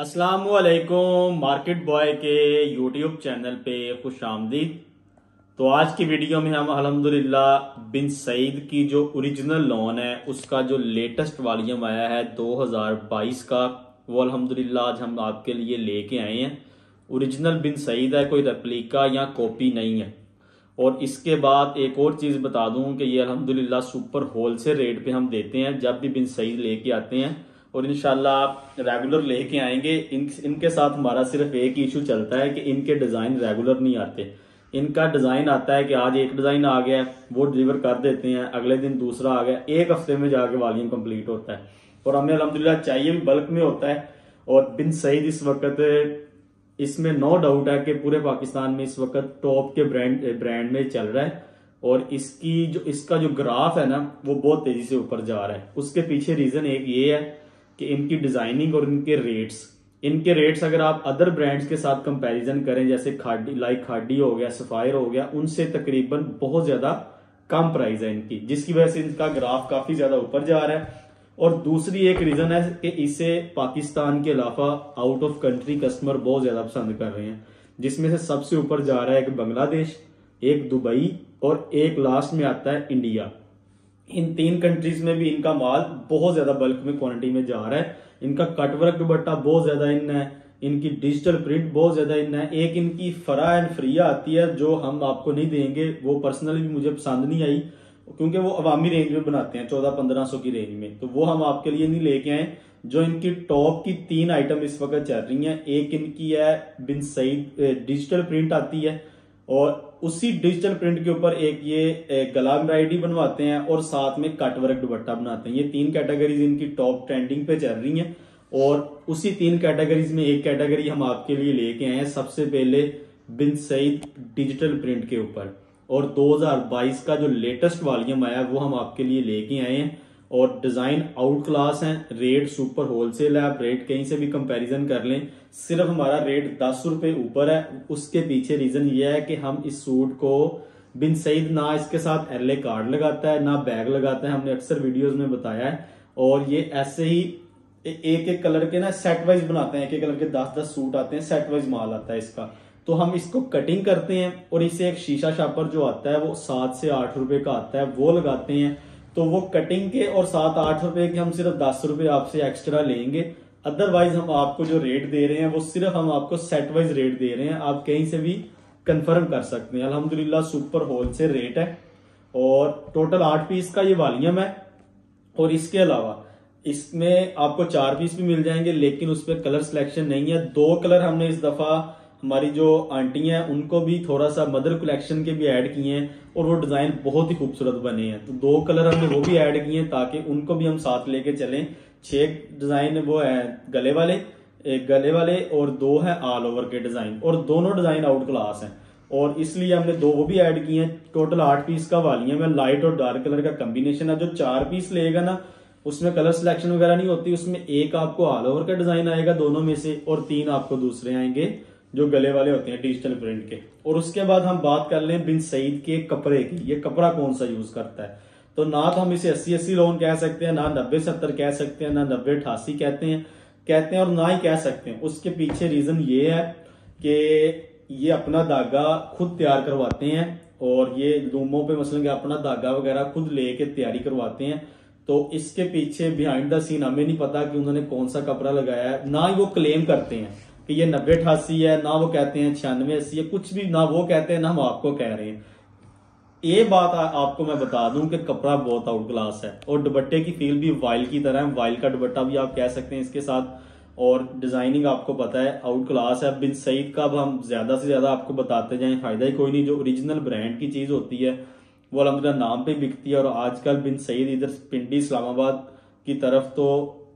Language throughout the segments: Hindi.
अस्सलाम वालेकुम मार्केट बॉय के यूट्यूब चैनल पे खुश आमदीद। तो आज की वीडियो में हम अल्हम्दुलिल्लाह बिन सईद की जो ओरिजिनल लोन है, उसका जो लेटेस्ट वॉल्यूम आया है 2022 का, वो अल्हम्दुलिल्लाह आज हम आपके लिए लेके आए हैं। ओरिजिनल बिन सईद है, कोई रेप्लिका या कॉपी नहीं है। और इसके बाद एक और चीज़ बता दूँ कि ये अल्हम्दुलिल्लाह सुपर होलसेल रेट पे हम देते हैं, जब भी बिन सईद लेके आते हैं और इनशाला आप रेगुलर लेके आएँगे। इन, इनके साथ हमारा सिर्फ़ एक इशू चलता है कि इनके डिज़ाइन रेगुलर नहीं आते। इनका डिज़ाइन आता है कि आज एक डिज़ाइन आ गया, वो डिलीवर कर देते हैं, अगले दिन दूसरा आ गया, एक हफ़्ते में जाके वॉल्यूम कंप्लीट होता है। और हमें अलहमदिल्ला चाहिए बल्क में होता है। और बिन सईद इस वक्त, इसमें नो डाउट है कि पूरे पाकिस्तान में इस वक्त टॉप के ब्रांड ब्रांड में चल रहा है। और इसकी जो, इसका जो ग्राफ है ना, वो बहुत तेज़ी से ऊपर जा रहा है। उसके पीछे रीजन एक ये है कि इनकी डिज़ाइनिंग और इनके रेट्स इनके रेट्स अगर आप अदर ब्रांड्स के साथ कंपैरिजन करें, जैसे खाडी लाइक खाडी हो गया सफायर हो गया, उनसे तकरीबन बहुत ज़्यादा कम प्राइस है इनकी, जिसकी वजह से इनका ग्राफ काफ़ी ज़्यादा ऊपर जा रहा है। और दूसरी एक रीजन है कि इसे पाकिस्तान के अलावा आउट ऑफ़ कंट्री कस्टमर बहुत ज़्यादा पसंद कर रहे हैं, जिसमें से सबसे ऊपर जा रहा है एक बांग्लादेश, एक दुबई और एक लास्ट में आता है इंडिया इन तीन कंट्रीज़ में भी इनका माल बहुत ज़्यादा बल्क में क्वांटिटी में जा रहा है। इनका कटवर्क दुपट्टा बहुत ज़्यादा इन है। इनकी डिजिटल प्रिंट बहुत ज़्यादा इन है। एक इनकी फरा एंड फ्रिया आती है जो हम आपको नहीं देंगे। वो पर्सनली मुझे पसंद नहीं आई, क्योंकि वो अवामी रेंज में बनाते हैं चौदह पंद्रह सौ की रेंज में। तो वो हम आपके लिए नहीं लेके आए। जो इनकी टॉप की तीन आइटम इस वक्त चल रही हैं, एक इनकी है बिन सईद डिजिटल प्रिंट आती है और उसी डिजिटल प्रिंट के ऊपर एक ये गला एम्ब्राइडरी बनवाते हैं और साथ में कटवर्क दुपट्टा बनाते हैं। ये तीन कैटेगरीज इनकी टॉप ट्रेंडिंग पे चल रही हैं और उसी तीन कैटेगरीज में एक कैटेगरी हम आपके लिए लेके आए हैं सबसे पहले बिन सईद डिजिटल प्रिंट के ऊपर। और 2022 का जो लेटेस्ट वॉल्यूम आया, वो हम आपके लिए लेके आए हैं। और डिज़ाइन आउट क्लास है। रेट सुपर होलसेल है। आप रेट कहीं से भी कंपैरिजन कर लें, सिर्फ़ हमारा रेट दस रुपए ऊपर है। उसके पीछे रीजन ये है कि हम इस सूट को बिन सईद ना इसके साथ एलए कार्ड लगाता है, ना बैग लगाता है। हमने अक्सर वीडियोस में बताया है। और ये ऐसे ही एक एक कलर के ना सेट वाइज बनाते हैं। एक एक कलर के दस दस सूट आते हैं। सेट वाइज माल आता है इसका। तो हम इसको कटिंग करते हैं और इसे एक शीशा शापर जो आता है, वो सात से आठ रुपए का आता है। वो लगाते हैं। तो वो कटिंग के और सात आठ रुपए के हम सिर्फ़ दस रुपए आपसे एक्स्ट्रा लेंगे। अदरवाइज़ हम आपको जो रेट दे रहे हैं, वो सिर्फ़ हम आपको सेट वाइज रेट दे रहे हैं। आप कहीं से भी कंफर्म कर सकते हैं। अल्हम्दुलिल्लाह सुपर होल होलसेल रेट है। और टोटल आठ पीस का ये वॉल्यूम है। और इसके अलावा, इसमें आपको चार पीस भी मिल जाएँगे, लेकिन उस पर कलर सिलेक्शन नहीं है। दो कलर हमने इस दफ़ा हमारी जो आंटी हैं, उनको भी थोड़ा सा मदर कलेक्शन के भी ऐड किए हैं और वो डिज़ाइन बहुत ही खूबसूरत बने हैं। तो दो कलर हमने वो भी ऐड किए हैं ताकि उनको भी हम साथ लेके चलें। छह डिज़ाइन वो है गले वाले, एक गले वाले और दो है ऑल ओवर के डिज़ाइन और दोनों डिज़ाइन आउट क्लास हैं। और इसलिए हमने दो वो भी ऐड किए हैं। टोटल आठ पीस का वाली है। लाइट और डार्क कलर का कम्बिनेशन है। जो चार पीस लेगा ना, उसमें कलर सिलेक्शन वगैरह नहीं होती, उसमें एक आपको ऑल ओवर का डिज़ाइन आएगा दोनों में से और तीन आपको दूसरे आएँगे। जो गले वाले होते हैं डिजिटल प्रिंट के। और उसके बाद हम बात कर लें बिन सईद के कपड़े की। ये कपड़ा कौन सा यूज़ करता है? तो ना तो हम इसे अस्सी अस्सी लोन कह सकते हैं, ना नब्बे सत्तर कह सकते हैं, ना नब्बे अठासी कहते हैं कहते हैं और ना ही कह सकते हैं। उसके पीछे रीजन ये है कि ये अपना धागा खुद तैयार करवाते हैं और ये लूमों पे मसलन अपना धागा वगैरह खुद लेके तैयारी करवाते हैं। तो इसके पीछे बिहाइंड द सीन हमें नहीं पता कि उन्होंने कौन सा कपड़ा लगाया है, ना ही वो क्लेम करते हैं। कि ये नब्बे अठासी है, ना वो कहते हैं छियानवे अस्सी है, कुछ भी ना वो कहते हैं, ना हम आपको कह रहे हैं। ये बात आपको मैं बता दूँ कि कपड़ा बहुत आउट क्लास है और दुबट्टे की फील भी वाइल की तरह है। वाइल का दुबट्टा भी आप कह सकते हैं इसके साथ। और डिज़ाइनिंग आपको पता है आउट क्लास है। बिन सईद का अब हम ज़्यादा से ज़्यादा आपको बताते जाए, फ़ायदा ही कोई नहीं। जो ओरिजिनल ब्रांड की चीज़ होती है, वो अलहमदिल्ला नाम पे बिकती है। और आजकल बिन सईद इधर पिंडी इस्लामाबाद की तरफ़ तो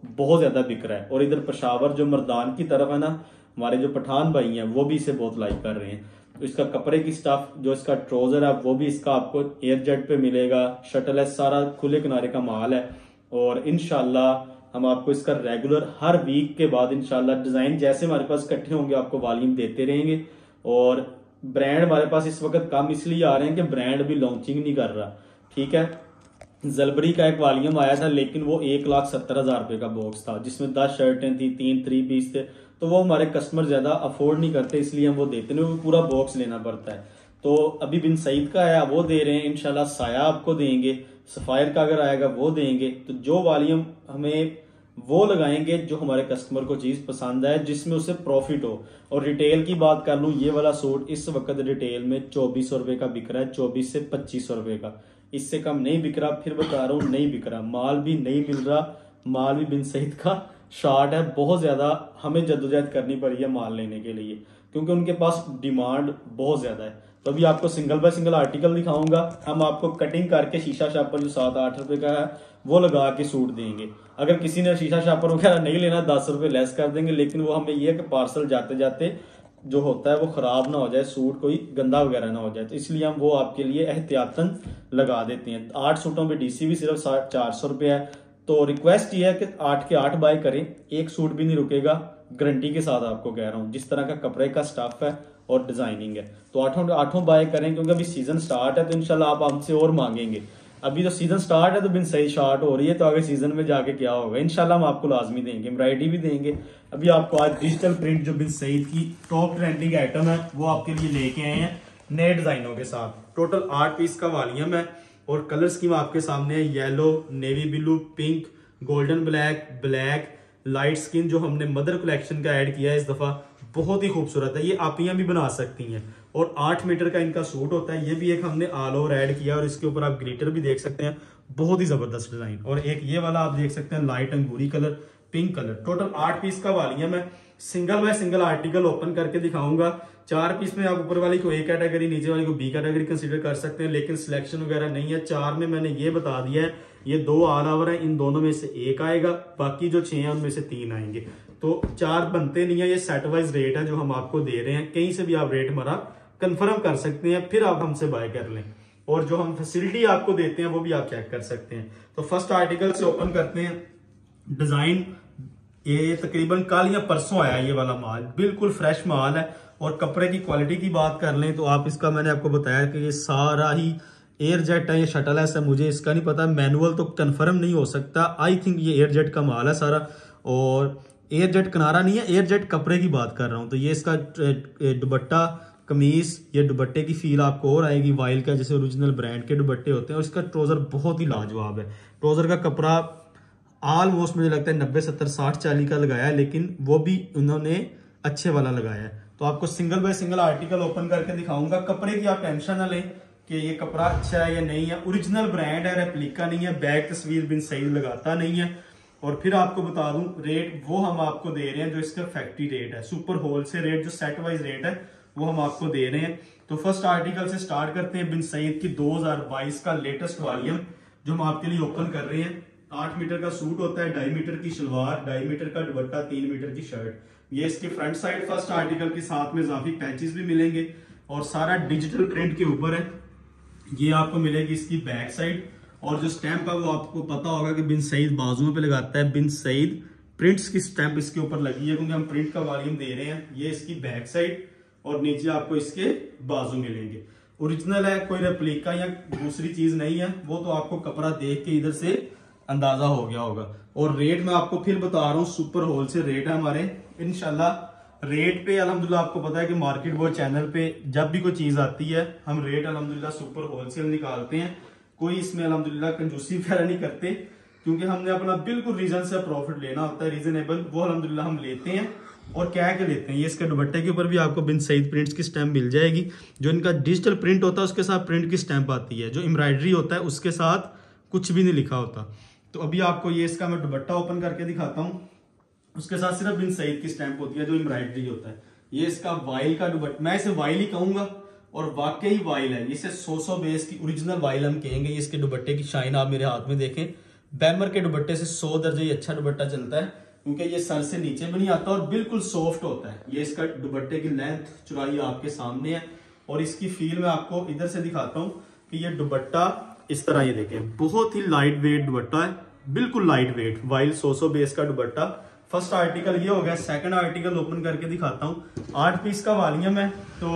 बहुत ज़्यादा बिक रहा है। और इधर पशावर जो मर्दान की तरफ़ है ना हमारे जो पठान भाई हैं, वो भी इसे बहुत लाइक कर रहे हैं। तो इसका कपड़े की स्टफ़ जो इसका ट्रोजर है, वो भी इसका आपको एयर जेट पे मिलेगा। शटल है सारा खुले किनारे का माल है। और इनशाला हम आपको इसका रेगुलर हर वीक के बाद इनशाला डिज़ाइन जैसे हमारे पास इकट्ठे होंगे, आपको वॉल्यूम देते रहेंगे। और ब्रांड हमारे पास इस वक्त कम इसलिए आ रहे हैं कि ब्रांड भी लॉन्चिंग नहीं कर रहा। ठीक है? जलबरी का एक वॉल्यूम आया था, लेकिन वो एक लाख सत्तर हज़ार रुपये का बॉक्स था, जिसमें दस शर्टें थी, तीन थ्री पीस थे। तो वो हमारे कस्टमर ज़्यादा अफोर्ड नहीं करते, इसलिए हम वो देते नहीं, वो पूरा बॉक्स लेना पड़ता है। तो अभी बिन सईद का आया, वो दे रहे हैं इनशाला साया आपको देंगे, सफायर का अगर आएगा, वो देंगे। तो जो वॉल्यूम हमें वो लगाएँगे, जो हमारे कस्टमर को चीज़ पसंद आए, जिसमें उसे प्रॉफिट हो। और रिटेल की बात कर लूँ, ये वाला सूट इस वक्त रिटेल में चौबीस सौ रुपए का बिक रहा है, चौबीस से पच्चीस सौ रुपए का। इससे कम नहीं बिक रहा, फिर बता रहा हूँ नहीं बिक रहा। माल भी नहीं मिल रहा, माल भी बिन सहित का शार्ट है। बहुत ज़्यादा हमें जद्दोजहद करनी पड़ी है माल लेने के लिए, क्योंकि उनके पास डिमांड बहुत ज़्यादा है। तो अभी आपको सिंगल बाय सिंगल आर्टिकल दिखाऊँगा। हम आपको कटिंग करके शीशा शापर, जो सात आठ रुपए का है, वो लगा के सूट देंगे। अगर किसी ने शीशा शापर वगैरह नहीं लेना, दस रुपए लेस कर देंगे, लेकिन वो हमें ये कि पार्सल जाते जाते जो होता है वो खराब ना हो जाए, सूट कोई गंदा वगैरह ना हो जाए तो इसलिए हम वो आपके लिए एहतियातन लगा देते हैं। आठ सूटों पे डीसी भी सिर्फ़ साठ चार सौ रुपये है। तो रिक्वेस्ट ये है कि आठ के आठ बाय करें, एक सूट भी नहीं रुकेगा गारंटी के साथ आपको कह रहा हूँ, जिस तरह का कपड़े का स्टफ़ है और डिज़ाइनिंग है। तो आठों आठों बाय करें, क्योंकि अभी सीज़न स्टार्ट है तो इनशाला आप हमसे और मांगेंगे। अभी तो सीज़न स्टार्ट है तो बिन सही शार्ट हो रही है तो आगे सीज़न में जाके क्या होगा? इनशाला हम आपको लाजमी देंगे एम्ब्राइडरी भी देंगे। अभी आपको आज डिजिटल प्रिंट जो बिन सईद की टॉप ट्रेंडिंग आइटम है, वो आपके लिए लेके आए हैं नए डिजाइनों के साथ। टोटल आठ पीस का वालियम है और कलर स्कीम आपके सामने है yellow navy blue pink golden black black light skin जो हमने मदर कलेक्शन का ऐड किया है इस दफ़ा। बहुत ही खूबसूरत है। ये आपियाँ भी बना सकती हैं। और आठ मीटर का इनका सूट होता है। ये भी एक हमने आल ओवर ऐड किया और इसके ऊपर आप ग्लिटर भी देख सकते हैं। बहुत ही ज़बरदस्त डिज़ाइन। और एक ये वाला आप देख सकते हैं, लाइट अंगूरी कलर, पिंक कलर। टोटल आठ पीस का वाली है। मैं single by single article open करके दिखाऊँगा। चार पीस में आप ऊपर वाली को ए कैटेगरी, नीचे वाली को बी कैटेगरी कंसिडर कर सकते हैं। लेकिन सिलेक्शन वगैरह नहीं है। चार में मैंने ये बता दिया है। ये दो ऑल ओवर है। इन दोनों में से एक आएगा। बाकी जो छह है, उनमें से तीन आएँगे। तो चार बनते नहीं है, ये सेट वाइज रेट है जो हम आपको दे रहे हैं। कहीं से भी आप रेट हमारा कंफर्म कर सकते हैं, फिर आप हमसे बाय कर लें। और जो हम फैसिलिटी आपको देते हैं, वो भी आप चेक कर सकते हैं। तो फ़र्स्ट आर्टिकल से ओपन करते हैं। डिज़ाइन ये तकरीबन कल या परसों आया ये वाला माल। बिल्कुल फ्रेश माल है। और कपड़े की क्वालिटी की बात कर लें तो आप इसका मैंने आपको बताया कि ये सारा ही एयर जेट है, ये शटल है मुझे इसका नहीं पता। मैनुअल तो कंफर्म नहीं हो सकता। आई थिंक ये एयर जेट का माल है सारा। और एयर जेट किनारा नहीं है, एयर जेट कपड़े की बात कर रहा हूँ। तो ये इसका दुबट्टा, कमीज, ये दुबट्टे की फील आपको और आएगी। वाइल का जैसे ओरिजिनल ब्रांड के दुबट्टे होते हैं, और इसका ट्रोजर बहुत ही लाजवाब है। ट्रोजर का कपड़ा ऑलमोस्ट मुझे लगता है नब्बे, सत्तर, साठ, चालीस का लगाया है, लेकिन वो भी उन्होंने अच्छे वाला लगाया है। तो आपको single by single article open करके दिखाऊँगा। कपड़े की आप टेंशन ना लें कि ये कपड़ा अच्छा है या नहीं है। ओरिजिनल ब्रांड है रेप्लिका नहीं है, बैग तस्वीर बिन सही लगाता नहीं है। और फिर आपको बता दूँ रेट वो हम आपको दे रहे हैं जो इसका फैक्ट्री रेट है। सुपर होल से रेट जो सेट वाइज रेट है, वो हम आपको दे रहे हैं। तो फ़र्स्ट आर्टिकल से स्टार्ट करते हैं, बिन सईद की 2022 का लेटेस्ट वॉल्यूम जो हम आपके लिए ओपन कर रहे हैं। आठ मीटर का सूट होता है, ढाई मीटर की शलवार, ढाई मीटर का दुपट्टा, तीन मीटर की शर्ट ये इसके फ्रंट साइड फ़र्स्ट आर्टिकल के साथ में काफ़ी पैचेस भी मिलेंगे और सारा डिजिटल प्रिंट के ऊपर है। ये आपको मिलेगी इसकी बैक साइड और जो स्टैंप है वो आपको पता होगा कि बिन सईद बाजुओं पे लगाता है। बिन सईद प्रिंट्स की स्टैंप इसके ऊपर लगी है, क्योंकि हम प्रिंट का वॉल्यूम दे रहे हैं। ये इसकी बैक साइड और नीचे आपको इसके बाजू मिलेंगे। ओरिजिनल है, कोई रेप्लिका या दूसरी चीज़ नहीं है, वो तो आपको कपड़ा देख के इधर से अंदाज़ा हो गया होगा। और रेट मैं आपको फिर बता रहा हूँ सुपर होल से रेट है हमारे। इनशाला रेट पे अलहमदुल्ला आपको पता है कि मार्केट बोर्ड चैनल पे जब भी कोई चीज़ आती है, हम रेट अलहमदुल्ला सुपर होलसेल निकालते हैं। कोई इसमें अलहमदुल्ला कंजूसी वगैरह नहीं करते, क्योंकि हमने अपना बिल्कुल रीजन से प्रॉफिट लेना होता है रीजनेबल वो अलहमदुल्ला हम लेते हैं, और क्या क्या लेते हैं, ये इसके दुबट्टे के ऊपर भी आपको बिन सईद प्रिंट्स की स्टैंप मिल जाएगी, जो इनका डिजिटल प्रिंट होता है, उसके साथ प्रिंट की स्टैंप आती है, जो एम्ब्रॉयडरी होता है, उसके साथ कुछ भी नहीं लिखा होता। तो अभी आपको ये इसका मैं दुबट्टा ओपन करके दिखाता हूँ, उसके साथ सिर्फ़ बिन सईद की स्टैंप होती है, जो एम्ब्रॉयडरी होता है। ये इसका वाइल का दुबट्टा मैं इसे वाइल ही कहूँगा और वाकई वाइल है। इसे सो सो बेस की ओरिजिनल वाइल हम कहेंगे। इसके दुबट्टे की शाइन आप मेरे हाथ में देखें। बैमर के दुबट्टे से सौ दर्जे अच्छा दुबट्टा चलता है, क्योंकि ये सर से नीचे भी नहीं आता और बिल्कुल सॉफ्ट होता है। ये इसका दुबट्टे की लेंथ चुराई आपके सामने है और इसकी फील में आपको इधर से दिखाता हूँ कि ये दुबट्टा इस तरह ये देखें। बहुत ही लाइट वेट दुबट्टा है, बिल्कुल लाइट वेट वाइल सोसो बेस का दुबट्टा फ़र्स्ट आर्टिकल ये हो गया सेकंड आर्टिकल ओपन करके दिखाता हूँ। आठ पीस का वॉल्यूम है तो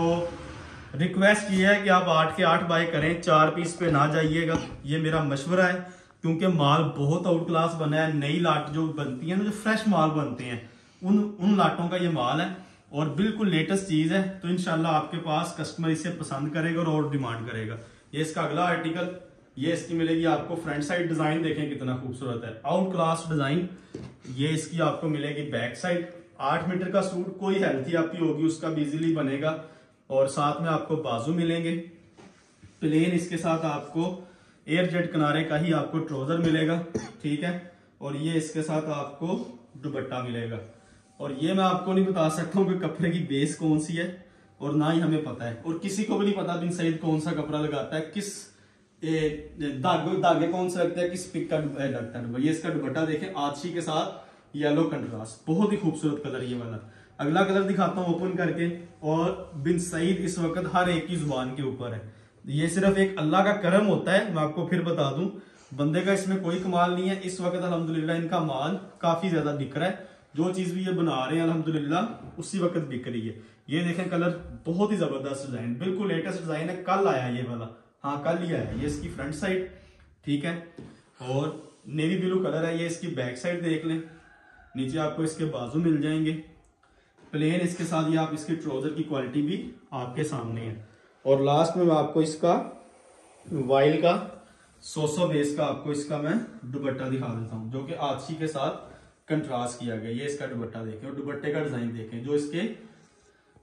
रिक्वेस्ट ये है कि आप आठ के आठ बाय करें चार पीस पे ना जाइएगा। ये मेरा मशवरा है क्योंकि माल बहुत आउट क्लास बना है नई लाट जो बनती है ना जो फ्रेश माल बनते हैं उन उन लाटों का ये माल है। और बिल्कुल लेटेस्ट चीज़ है तो इनशाला आपके पास कस्टमर इसे पसंद करेगा और, और डिमांड करेगा। ये इसका अगला आर्टिकल ये इसकी मिलेगी आपको फ्रंट साइड डिज़ाइन देखें कितना खूबसूरत है। आउट क्लास डिज़ाइन ये इसकी आपको मिलेगी बैक साइड आठ मीटर का सूट कोई हेल्थी आपकी होगी उसका भी इजिली बनेगा। और साथ में आपको बाजू मिलेंगे। प्लेन इसके साथ आपको एयर जेट किनारे का ही आपको ट्रोजर मिलेगा, ठीक है? और ये इसके साथ आपको दुपट्टा मिलेगा। और ये मैं आपको नहीं बता सकता हूँ कि कपड़े की बेस कौन सी है और ना ही हमें पता है। और किसी को भी नहीं पता बिन सईद कौन सा कपड़ा लगाता है, किस धागे धागे कौन सा लगता है, किस पिक का लगता है। ये इसका दुपट्टा देखें आदशी के साथ येलो कंट्रास्ट बहुत ही खूबसूरत कलर ये वाला। अगला कलर दिखाता हूँ ओपन करके, और बिन सईद इस वक्त हर एक की ज़ुबान के ऊपर है। ये सिर्फ़ एक अल्लाह का करम होता है, मैं आपको फिर बता दूँ। बंदे का इसमें कोई कमाल नहीं है। इस वक्त अलहमदुल्ला इनका माल काफ़ी ज़्यादा बिक रहा है। जो चीज़ भी ये बना रहे हैं अलहमदुल्ला उसी वक्त बिक रही है। ये देखें, कलर बहुत ही ज़बरदस्त डिज़ाइन, बिल्कुल लेटेस्ट डिज़ाइन है। कल आया ये वाला। हाँ कल ही आया। ये इसकी फ्रंट साइड ठीक है? और नेवी ब्लू कलर है ये। इसकी बैक साइड देख लें। नीचे आपको इसके बाजू मिल जाएँगे। प्लेन, इसके साथ ये आप इसके ट्राउज़र की क्वालिटी भी आपके सामने है। और लास्ट में मैं आपको इसका वाइल का, सोसो बेस का आपको इसका मैं दुबट्टा दिखा देता हूँ, जो कि आदशी के साथ कंट्रास्ट किया गया ये इसका दुबट्टा देखें, और दुबट्टे का डिज़ाइन देखें, जो इसके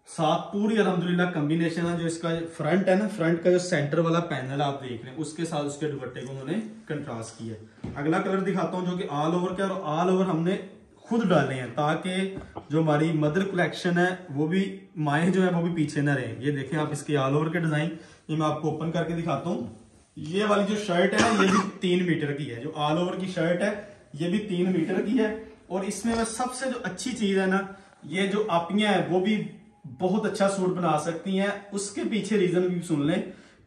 साथ पूरी अलहमदुल्ला कॉम्बिनेशन है, जो इसका फ्रंट है ना फ्रंट का जो सेंटर वाला पैनल आप देख रहे हैं, उसके साथ उसके दुपट्टे को उन्होंने कंट्रास्ट किया है। अगला कलर दिखाता हूँ, जो कि ऑल ओवर का और ऑल ओवर हमने खुद डाले हैं ताकि जो हमारी मदर कलेक्शन है, वो भी माए जो है, वो भी पीछे न रहे। ये देखें आप इसके ऑल ओवर के डिज़ाइन ये मैं आपको ओपन करके दिखाता हूँ। ये वाली जो शर्ट है, ये भी तीन मीटर की है। जो ऑल ओवर की शर्ट है, ये भी तीन मीटर की है। और इसमें सबसे जो अच्छी चीज़ है ना, ये जो आपियाँ है, वो भी बहुत अच्छा सूट बना सकती हैं। उसके पीछे रीजन भी सुन लें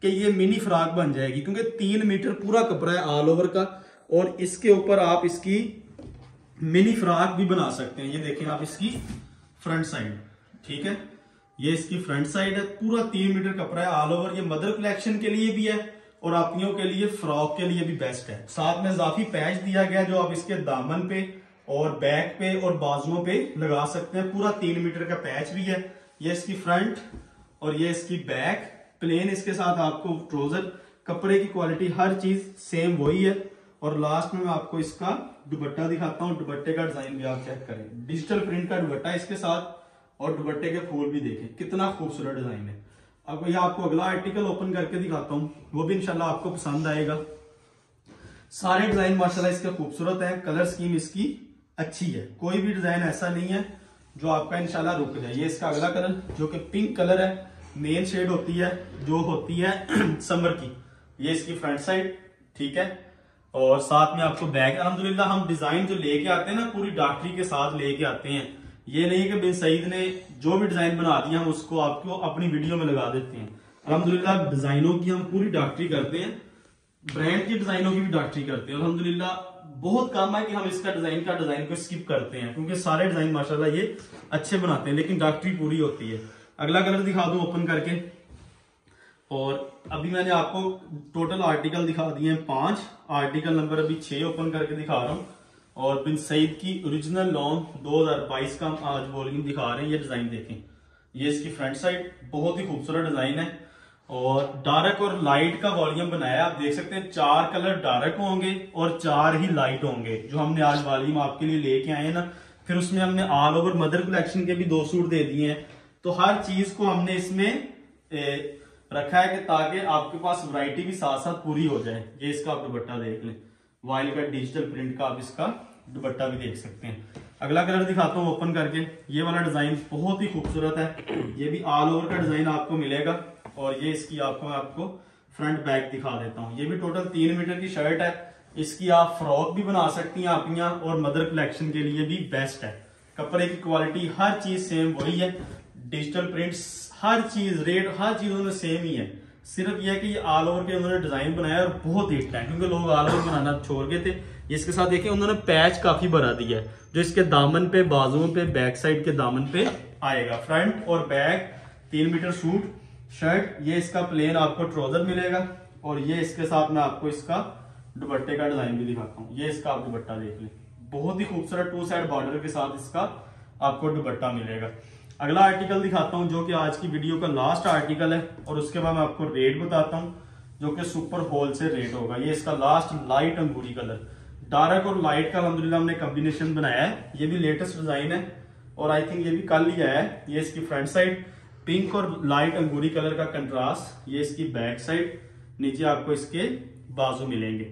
कि ये मिनी फ्रॉक बन जाएगी, क्योंकि तीन मीटर पूरा कपड़ा है ऑल ओवर का। और इसके ऊपर आप इसकी मिनी फ्रॉक भी बना सकते हैं। ये देखें आप इसकी फ्रंट साइड, ठीक है? ये इसकी फ्रंट साइड है, पूरा तीन मीटर कपड़ा है ऑल ओवर ये मदर कलेक्शन के लिए भी है और आपियों के लिए, फ्रॉक के लिए भी बेस्ट है। साथ में जाफी पैच दिया गया जो आप इसके दामन पे और बैक पे और बाजुओं पे लगा सकते हैं। पूरा तीन मीटर का पैच भी है। ये इसकी फ्रंट और ये इसकी बैक प्लेन इसके साथ आपको ट्रोजर कपड़े की क्वालिटी हर चीज़ सेम वही है। और लास्ट में मैं आपको इसका दुपट्टा दिखाता हूँ। दुपट्टे का डिज़ाइन भी आप चेक करें। डिजिटल प्रिंट का दुपट्टा इसके साथ और दुपट्टे के फूल भी देखें। कितना खूबसूरत डिज़ाइन है। अब ये आपको अगला आर्टिकल ओपन करके दिखाता हूँ। वो भी इनशाला आपको पसंद आएगा। सारे डिज़ाइन माशाल्लाह इसके खूबसूरत है। कलर स्कीम इसकी अच्छी है। कोई भी डिज़ाइन ऐसा नहीं है जो आपका इनशाला रुक जाए। ये इसका अगला कलर जो कि पिंक कलर है। मेन शेड होती है, जो होती है समर की। ये इसकी फ्रंट साइड ठीक है? और साथ में आपको बैग अलहमदुल्ला हम डिज़ाइन जो लेके आते हैं ना, पूरी डॉक्टरी के साथ लेके आते हैं। ये नहीं कि बिन सईद ने जो भी डिज़ाइन बना दिया, हम उसको आपको अपनी वीडियो में लगा देते हैं। अलहमदुल्ला डिजाइनों की हम पूरी डॉक्टरी करते हैं। ब्रांड की डिजाइनों की भी डॉक्टरी करते हैं। अलहमदुल्ला बहुत कम है कि हम इसका डिज़ाइन का डिज़ाइन को स्किप करते हैं, क्योंकि सारे डिज़ाइन, माशाल्लाह, ये अच्छे बनाते हैं, लेकिन डॉक्टरी पूरी होती है। अगला कलर दिखा दू ओपन करके। और अभी मैंने आपको टोटल आर्टिकल दिखा दिए हैं पाँच। आर्टिकल नंबर अभी छह ओपन करके दिखा रहा हूँ। और बिन सईद की ओरिजिनल लॉन्ग 2022 का आज वॉल्यूम दिखा रहे हैं, ये डिज़ाइन देखें। ये इसकी फ्रंट साइड बहुत ही खूबसूरत डिज़ाइन है। और डार्क और लाइट का वॉल्यूम बनाया, आप देख सकते हैं, चार कलर डार्क होंगे और चार ही लाइट होंगे, जो हमने आज वॉल्यूम आपके लिए लेके आए हैं ना। फिर उसमें हमने ऑल ओवर मदर कलेक्शन के भी दो सूट दे दिए हैं। तो हर चीज़ को हमने इसमें रखा है कि ताकि आपके पास वैरायटी भी साथ साथ पूरी हो जाए। ये इसका आप दुपट्टा देख लें। वाइल का डिजिटल प्रिंट का आप इसका दुपट्टा भी देख सकते हैं। अगला कलर दिखाता हूँ ओपन करके। ये वाला डिज़ाइन बहुत ही खूबसूरत है। ये भी ऑल ओवर का डिज़ाइन आपको मिलेगा। और ये इसकी आपको मैं आपको फ्रंट बैक दिखा देता हूँ। ये भी टोटल तीन मीटर की शर्ट है। इसकी आप फ्रॉक भी बना सकती हैं आपियाँ और मदर कलेक्शन के लिए भी बेस्ट है। कपड़े की क्वालिटी हर चीज़ सेम वही है। डिजिटल प्रिंट्स हर चीज़ रेट हर चीज़ उन्होंने सेम ही है। सिर्फ़ यह कि ऑल ओवर के उन्होंने डिज़ाइन बनाया और बहुत हिट है, क्योंकि लोग ऑल ओवर बनाना छोड़ गए थे। इसके साथ देखिए, उन्होंने पैच काफ़ी भरा दिया है, जो इसके दामन पे, बाजुओं पे बैक साइड के दामन पे आएगा। फ्रंट और बैक तीन मीटर सूट शर्ट ये इसका प्लेन आपको ट्रोजर मिलेगा और ये इसके साथ में आपको इसका दुपट्टे का डिज़ाइन भी दिखाता हूँ। ये इसका आप दुपट्टा देख लें। बहुत ही खूबसूरत टू साइड बॉर्डर के साथ इसका आपको दुपट्टा मिलेगा। अगला आर्टिकल दिखाता हूँ जो कि आज की वीडियो का लास्ट आर्टिकल है और उसके बाद मैं आपको रेट बताता हूँ जो कि सुपर होल से रेट होगा। ये इसका लास्ट लाइट अंगूरी कलर डार्क और लाइट का अलहमदिल्ला हमने कॉम्बिनेशन बनाया है। ये भी लेटेस्ट डिज़ाइन है और आई थिंक ये भी कल ही आया है। ये इसकी फ्रंट साइड पिंक और लाइट अंगूरी कलर का कंट्रास्ट ये इसकी बैक साइड नीचे आपको इसके बाजू मिलेंगे।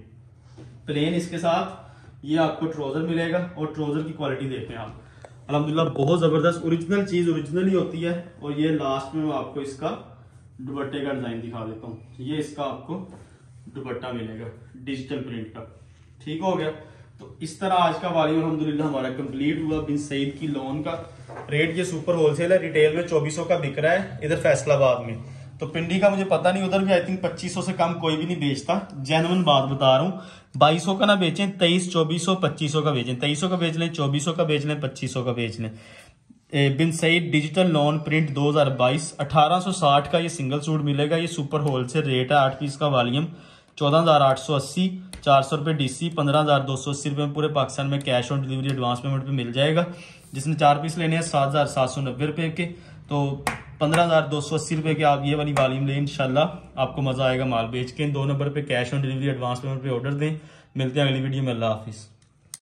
प्लेन इसके साथ ये आपको ट्रोजर मिलेगा और ट्रोजर की क्वालिटी देखते हैं आप। अलहमदिल्ला बहुत ज़बरदस्त ओरिजिनल चीज़ ओरिजिनल ही होती है। और ये लास्ट में आपको इसका दुपट्टे का डिज़ाइन दिखा देता हूँ। ये इसका आपको दुपट्टा मिलेगा डिजिटल प्रिंट का। ठीक हो गया? तो इस तरह आज का वाली अलहमदिल्ला हमारा कंप्लीट हुआ। बिन सईद की लोन का। रेट ये सुपर होलसेल है रिटेल में चौबीसों का बिक रहा है, इधर फैसलाबाद में। तो पिंडी का मुझे पता नहीं, उधर भी आई थिंक पच्चीस से कम कोई भी नहीं बेचता। जेनवन बात बता रहा हूँ, बाईसों का ना बेचें, तेईस, चौबीसों, पच्चीसों का बेचें। तेईसों का बेच लें, चौबीसों का बेच लें, पच्चीसों का बेच लें। बिन सईद डिजिटल लोन प्रिंट 2022 1860 का ये सिंगल सूट मिलेगा। ये सुपर होलसेल रेट है, आठ पीस का वॉल्यूम चौदह हज़ार आठ सौ अस्सी, चार सौ रुपये डी सी पंद्रह हज़ार दो सौ अस्सी रुपये में पूरे पाकिस्तान में cash on delivery advance payment पे मिल जाएगा। जिसने चार पीस लेने हैं, सात हज़ार सात सौ नब्बे रुपये के। तो पंद्रह हज़ार दो सौ अस्सी रुपये के आप ये वाली वालीम लें, इंशाल्लाह, आपको मज़ा आएगा माल बेच के। दो नंबर पे cash on delivery advance payment पे ऑर्डर दें। मिलते हैं अगली वीडियो में, अल्लाह हाफिज़।